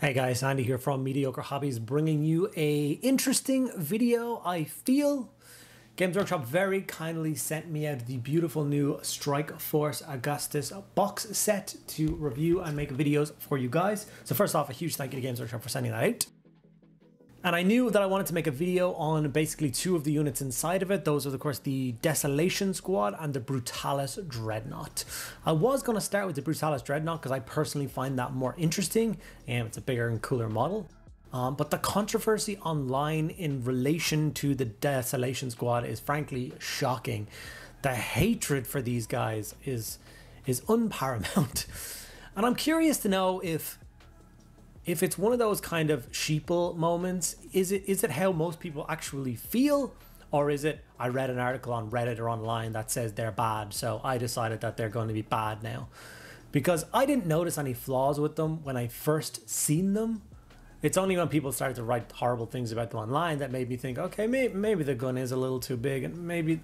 Hey guys, Andy here from Mediocre Hobbies bringing you a interesting video, I feel. Games Workshop very kindly sent me out the beautiful new Strike Force Agastus box set to review and make videos for you guys. So first off, a huge thank you to Games Workshop for sending that out. And I knew that I wanted to make a video on basically two of the units inside of it. Those are, of course, the Desolation Squad and the Brutalis Dreadnought. I was going to start with the Brutalis Dreadnought because I personally find that more interesting and it's a bigger and cooler model. Um, but the controversy online in relation to the Desolation Squad is frankly shocking. The hatred for these guys is is unparamount. And I'm curious to know if if it's one of those kind of sheeple moments, is it is it how most people actually feel? Or is it I read an article on Reddit or online that says they're bad, so I decided that they're going to be bad now. Because I didn't notice any flaws with them when I first seen them. It's only when people started to write horrible things about them online that made me think, okay, maybe, maybe the gun is a little too big, and maybe.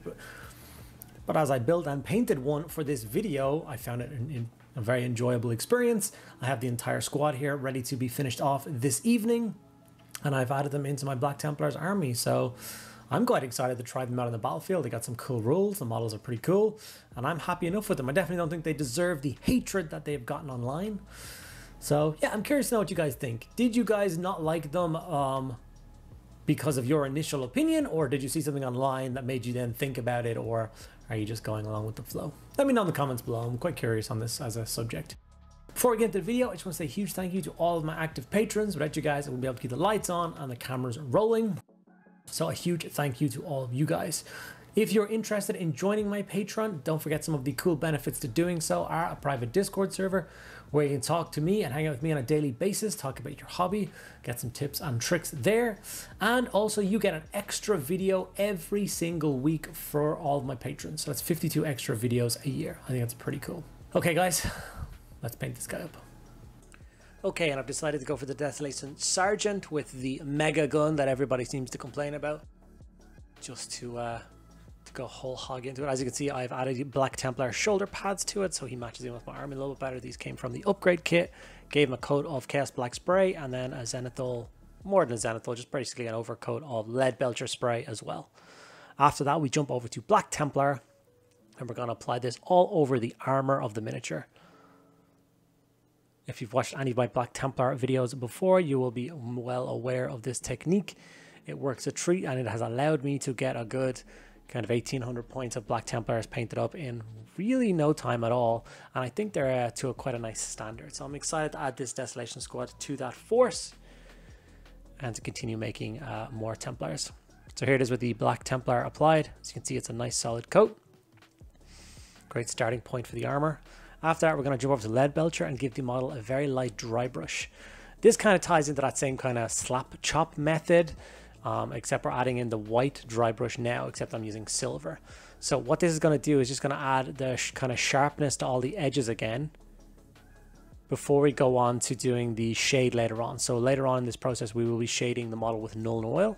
But as I built and painted one for this video, I found it in, in a very enjoyable experience. I have the entire squad here ready to be finished off this evening, and I've added them into my Black Templars army. So I'm quite excited to try them out on the battlefield. They got some cool rules. The models are pretty cool, and I'm happy enough with them. I definitely don't think they deserve the hatred that they've gotten online. So yeah, I'm curious to know what you guys think. Did you guys not like them um, because of your initial opinion, or did you see something online that made you then think about it, or are you just going along with the flow? Let me know in the comments below. I'm quite curious on this as a subject. Before we get into the video, I just want to say a huge thank you to all of my active patrons. Without you guys, I wouldn't be able to keep the lights on and the cameras rolling. So a huge thank you to all of you guys. If you're interested in joining my Patreon, don't forget some of the cool benefits to doing so are a private Discord server where you can talk to me and hang out with me on a daily basis, talk about your hobby, get some tips and tricks there. And also you get an extra video every single week for all of my patrons. So that's 52 extra videos a year. I think that's pretty cool. Okay guys, let's paint this guy up. Okay, and I've decided to go for the Desolation Sergeant with the mega gun that everybody seems to complain about. Just to uh, go whole hog into it. As you can see, I've added Black Templar shoulder pads to it, so he matches in with my army a little bit better. These came from the upgrade kit. Gave him a coat of Chaos Black spray, and then a Zenithal, more than a Zenithal, just basically an overcoat of Lead Belcher spray as well. After that, we jump over to Black Templar, and we're going to apply this all over the armor of the miniature. If you've watched any of my Black Templar videos before, you will be well aware of this technique. It works a treat and it has allowed me to get a good kind of 1800 points of Black Templars painted up in really no time at all. And I think they're uh, to a quite a nice standard. So I'm excited to add this Desolation Squad to that force and to continue making uh, more Templars. So here it is with the Black Templar applied. As you can see, it's a nice solid coat. Great starting point for the armor. After that, we're going to jump over to Lead Belcher and give the model a very light dry brush. This kind of ties into that same kind of slap chop method um, except we're adding in the white dry brush now, except I'm using silver. So what this is going to do is just going to add the kind of sharpness to all the edges again before we go on to doing the shade later on. So later on in this process, we will be shading the model with Nuln Oil,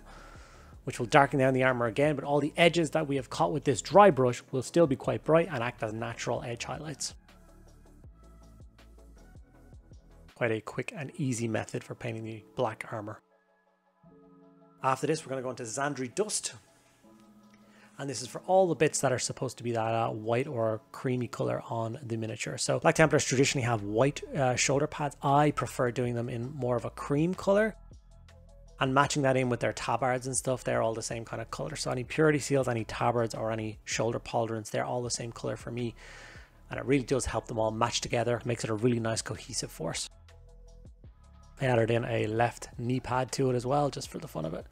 which will darken down the armor again, but all the edges that we have caught with this dry brush will still be quite bright and act as natural edge highlights. Quite a quick and easy method for painting the black armor. After this, we're going to go into Zandri Dust. And this is for all the bits that are supposed to be that uh, white or creamy color on the miniature. So Black Templars traditionally have white uh, shoulder pads. I prefer doing them in more of a cream color and matching that in with their tabards and stuff. They're all the same kind of color. So any purity seals, any tabards or any shoulder pauldrons, they're all the same color for me. And it really does help them all match together. Makes it a really nice cohesive force. I added in a left knee pad to it as well, just for the fun of it.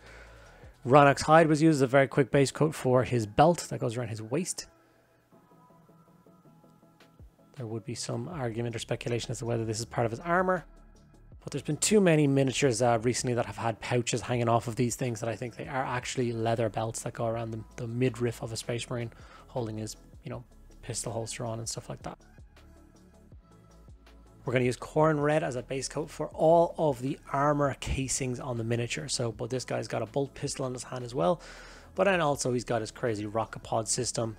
Rhinox hide was used as a very quick base coat for his belt that goes around his waist. There would be some argument or speculation as to whether this is part of his armor. But there's been too many miniatures uh, recently that have had pouches hanging off of these things that I think they are actually leather belts that go around the, the midriff of a Space Marine holding his, you know, pistol holster on and stuff like that. We're going to use Khorne Red as a base coat for all of the armor casings on the miniature. So, but this guy's got a bolt pistol in his hand as well. But then also he's got his crazy rocket pod system.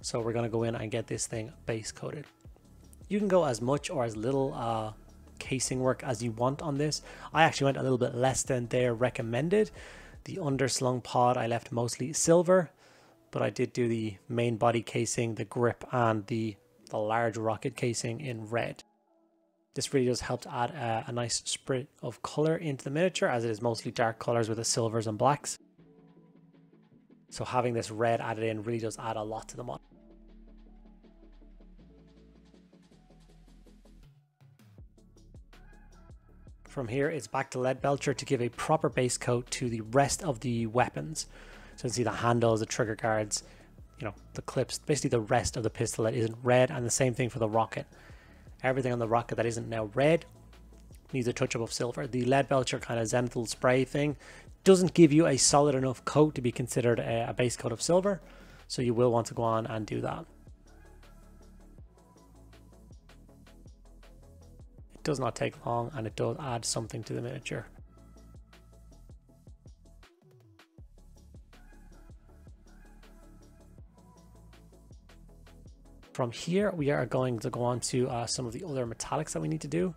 So we're going to go in and get this thing base coated. You can go as much or as little uh, casing work as you want on this. I actually went a little bit less than their recommended. The underslung pod I left mostly silver, but I did do the main body casing, the grip, and the, the large rocket casing in red. This really does help to add a, a nice sprit of color into the miniature as it is mostly dark colors with the silvers and blacks. So having this red added in really does add a lot to the model. From here, it's back to Leadbelcher to give a proper base coat to the rest of the weapons. So you can see the handles, the trigger guards, you know, the clips, basically the rest of the pistol that isn't red, and the same thing for the rocket. Everything on the rocket that isn't now red needs a touch up of silver. The Leadbelcher kind of zenithal spray thing doesn't give you a solid enough coat to be considered a, a base coat of silver, so you will want to go on and do that. It does not take long and it does add something to the miniature. From here, we are going to go on to uh, some of the other metallics that we need to do.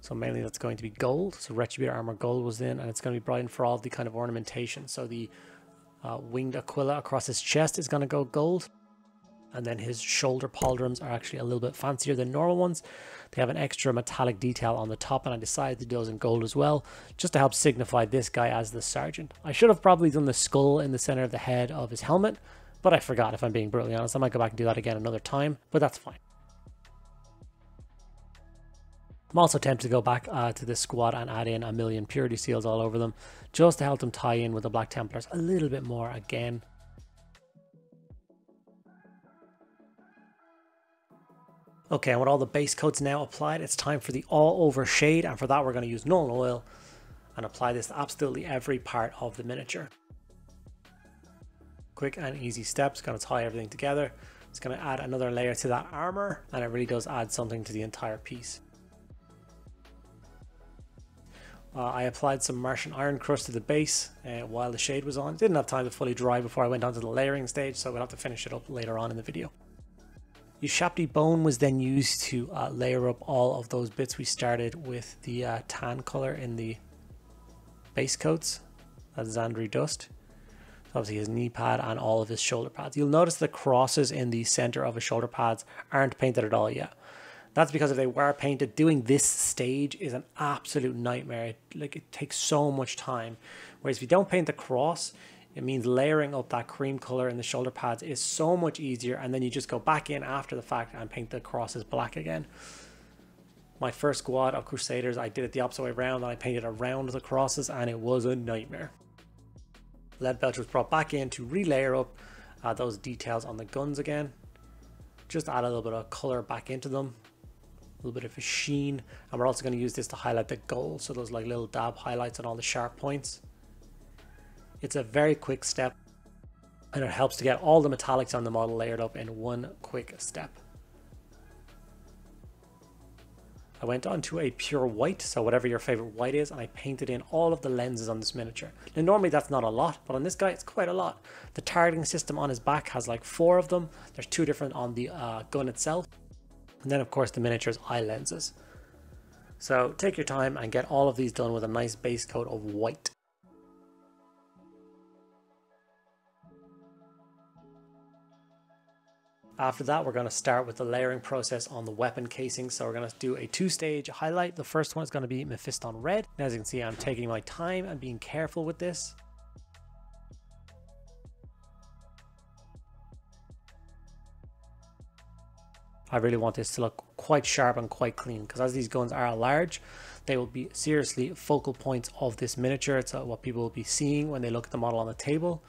So mainly that's going to be gold. So Retributor Armor Gold was in, and it's going to be brought in for all the kind of ornamentation. So the uh, winged Aquila across his chest is going to go gold. And then his shoulder pauldrons are actually a little bit fancier than normal ones. They have an extra metallic detail on the top, and I decided to do those in gold as well, just to help signify this guy as the sergeant. I should have probably done the skull in the center of the head of his helmet, but I forgot if I'm being brutally honest. I might go back and do that again another time, but that's fine. I'm also tempted to go back uh, to this squad and add in a million purity seals all over them, just to help them tie in with the Black Templars a little bit more again. Okay, and with all the base coats now applied, it's time for the all over shade, and for that we're going to use Nuln Oil and apply this to absolutely every part of the miniature quick and easy steps, to tie everything together. It's going to add another layer to that armor and it really does add something to the entire piece. Uh, I applied some Martian Iron Crust to the base uh, while the shade was on. Didn't have time to fully dry before I went on to the layering stage, so we'll have to finish it up later on in the video. Ushabti Bone was then used to uh, layer up all of those bits we started with the uh, tan color in the base coats, that's Zandri Dust obviously his knee pad and all of his shoulder pads. You'll notice the crosses in the center of his shoulder pads aren't painted at all yet. That's because if they were painted, doing this stage is an absolute nightmare. Like it takes so much time. Whereas if you don't paint the cross, it means layering up that cream color in the shoulder pads is so much easier. And then you just go back in after the fact and paint the crosses black again. My first squad of Crusaders, I did it the opposite way around and I painted around the crosses and it was a nightmare. Leadbelcher was brought back in to relayer up uh, those details on the guns again. Just add a little bit of color back into them. A little bit of a sheen. And we're also going to use this to highlight the gold. So those like little dab highlights on all the sharp points. It's a very quick step. And it helps to get all the metallics on the model layered up in one quick step. I went onto a pure white, so whatever your favorite white is, and I painted in all of the lenses on this miniature. Now normally that's not a lot, but on this guy it's quite a lot. The targeting system on his back has like four of them. There's two different on the uh, gun itself. And then of course the miniature's eye lenses. So take your time and get all of these done with a nice base coat of white. After that, we're going to start with the layering process on the weapon casing. So we're going to do a two-stage highlight. The first one is going to be Mephiston Red. As you can see, I'm taking my time and being careful with this. I really want this to look quite sharp and quite clean because as these guns are large, they will be seriously focal points of this miniature. It's uh, what people will be seeing when they look at the model on the table.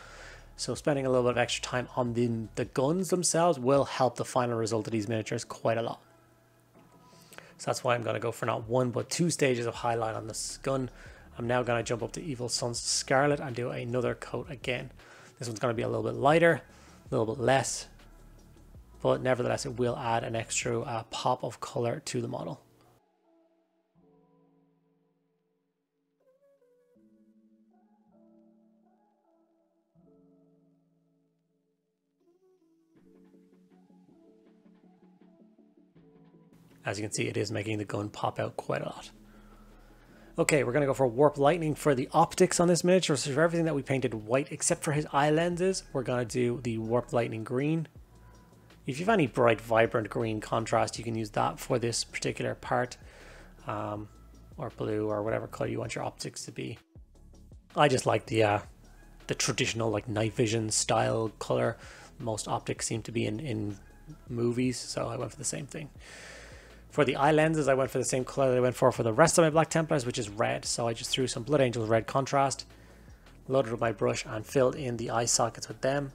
So spending a little bit of extra time on the, the guns themselves will help the final result of these miniatures quite a lot. So that's why I'm going to go for not one but two stages of highlight on this gun. I'm now going to jump up to Evil Sunz Scarlet and do another coat again. This one's going to be a little bit lighter, a little bit less, but nevertheless it will add an extra uh, pop of color to the model. As you can see, it is making the gun pop out quite a lot. Okay, we're going to go for Warp Lightning for the optics on this miniature. So for everything that we painted white, except for his eye lenses, we're going to do the Warp Lightning green. If you have any bright, vibrant green contrast, you can use that for this particular part. Um, or blue, or whatever color you want your optics to be. I just like the uh, the traditional like night vision style color. Most optics seem to be in, in movies, so I went for the same thing. For the eye lenses, I went for the same color that I went for for the rest of my Black Templars, which is red. So I just threw some Blood Angels red contrast, loaded with my brush, and filled in the eye sockets with them.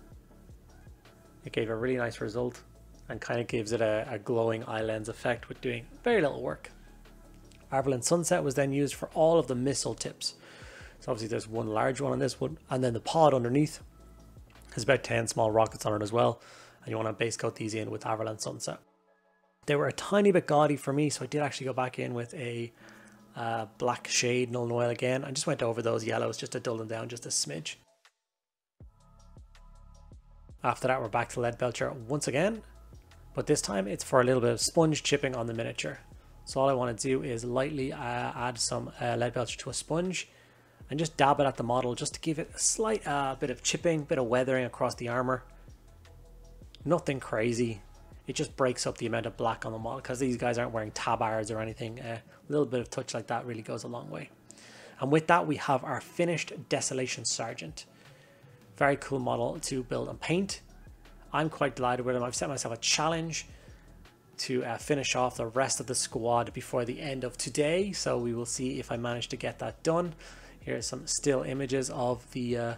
It gave a really nice result and kind of gives it a, a glowing eye lens effect with doing very little work. Averland Sunset was then used for all of the missile tips. So obviously there's one large one on this one, and then the pod underneath has about 10 small rockets on it as well. And you want to base coat these in with Averland Sunset. They were a tiny bit gaudy for me, so I did actually go back in with a uh, black shade Nuln Oil again. I just went over those yellows just to dull them down just a smidge. After that, we're back to lead belcher once again, but this time it's for a little bit of sponge chipping on the miniature. So all I want to do is lightly uh, add some uh, Leadbelcher to a sponge and just dab it at the model just to give it a slight uh, bit of chipping, bit of weathering across the armor. Nothing crazy, it just breaks up the amount of black on the model because these guys aren't wearing tabards or anything. a little bit of touch like that really goes a long way. And with that, we have our finished Desolation Sergeant. Very cool model to build and paint. I'm quite delighted with him. I've set myself a challenge to uh, finish off the rest of the squad before the end of today. So we will see if I manage to get that done. Here are some still images of the uh,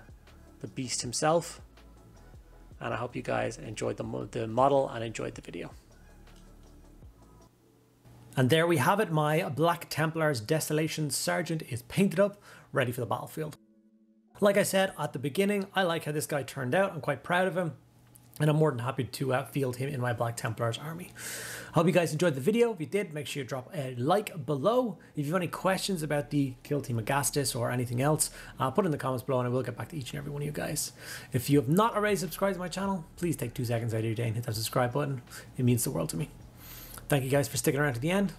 the beast himself and I hope you guys enjoyed the, the model and enjoyed the video. And there we have it, my Black Templar's Desolation Sergeant is painted up, ready for the battlefield. Like I said at the beginning, I like how this guy turned out, I'm quite proud of him and I'm more than happy to uh, field him in my Black Templars army. Hope you guys enjoyed the video. If you did, make sure you drop a like below. If you have any questions about the Kill Team Agastus or anything else, uh, put in the comments below and I will get back to each and every one of you guys. If you have not already subscribed to my channel, please take two seconds out of your day and hit that subscribe button. It means the world to me. Thank you guys for sticking around to the end.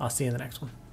I'll see you in the next one.